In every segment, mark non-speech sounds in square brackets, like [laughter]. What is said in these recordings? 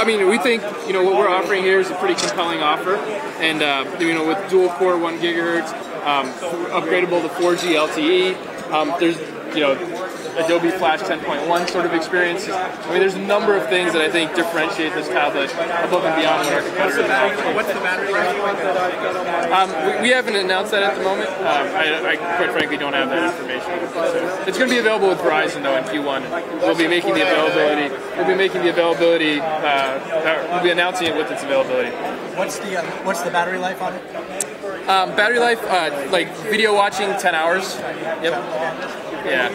I mean, we think you know what we're offering here is a pretty compelling offer, and uh, you know with dual core one gigahertz, um, upgradable to 4G LTE. Um, there's you know Adobe Flash 10.1 sort of experience. I mean, there's a number of things that I think differentiate this tablet above and beyond what our competitors offer. What's the battery life? Um, we, we haven't announced that at the moment. Um, I, I quite frankly don't have that information. It's going to be available with Verizon though in Q1. We'll be making the availability. We'll be making the availability. Uh, uh, we'll be announcing it with its availability. What's the uh, what's the battery life on it? Um, battery life, uh, like video watching, 10 hours. Yep. Yeah.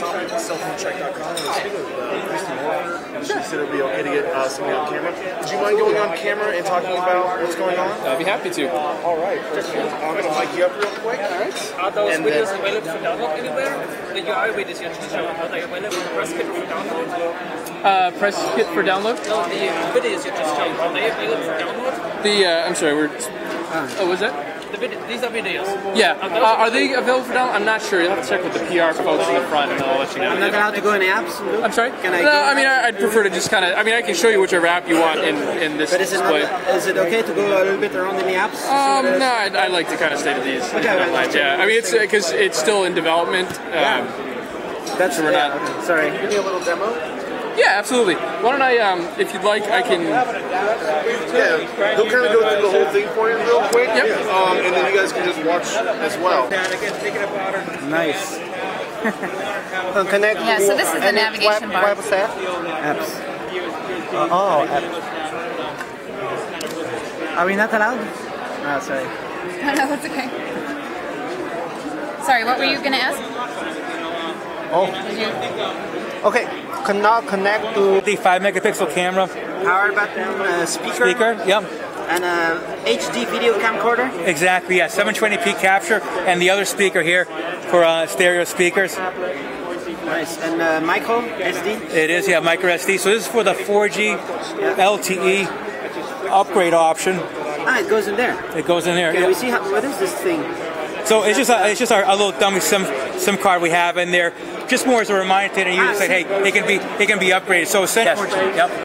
Selfiecheck.com and speaking with uh, Christy Moore, she said it'd be okay to get uh, somebody on camera. Would you mind going on camera and talking about what's going on? I'd be happy to. All right. I'm going to mic you up real quick. All right. Are those And videos then- available for download anywhere? The UI videos you just showed, are they available for press kit for download? Uh, press kit for download. No, the videos you just showed, are they available for download? The uh, I'm sorry, we're. Oh, was that? The vid- these are videos. Yeah. Are Uh, are they available for download? I'm not sure. You'll have to check with the PR folks in the front, and they'll let you know. I'm not allowed to go in the apps. No? I'm sorry. Can I? no, I mean I, I'd prefer to just kind of. I mean I can show you whichever app you want in in this But is it not, is it okay to go a little bit around in the apps? Um, no, I'd, I'd like to kind of stay to these. if you don't mind. Yeah, I mean it's because it's still in development. Um, That's we're yeah, not- okay. Sorry. Give me a little demo. Yeah, absolutely. Why don't I, um, if you'd like, I can. Yeah, he'll kind of go through the whole thing for you real quick. Yep. Um, and then you guys can just watch as well. Nice. [laughs] so connect. Yeah, so this is the and then navigation web, bar. Website. Apps. Uh, oh, apps. Are we not allowed? Ah, sorry. No, [laughs] no, that's okay. Sorry, what were you going to ask? Oh, okay. Can now connect to The 5 megapixel camera power button, uh, speaker, speaker. Yep, and a HD video camcorder. exactly. Yeah, 720p capture, and the other speaker here for uh, stereo speakers. Nice. And uh, micro SD. It is, yeah, micro SD. So this is for the 4G LTE upgrade option. Ah, it goes in there. It goes in there. Can yeah. we see how, what is this thing? So it's just a, it's just our, a little dummy SIM SIM card we have in there, just more as a reminder to the user, say, ah, hey, it can be it can be upgraded. So essentially, yep.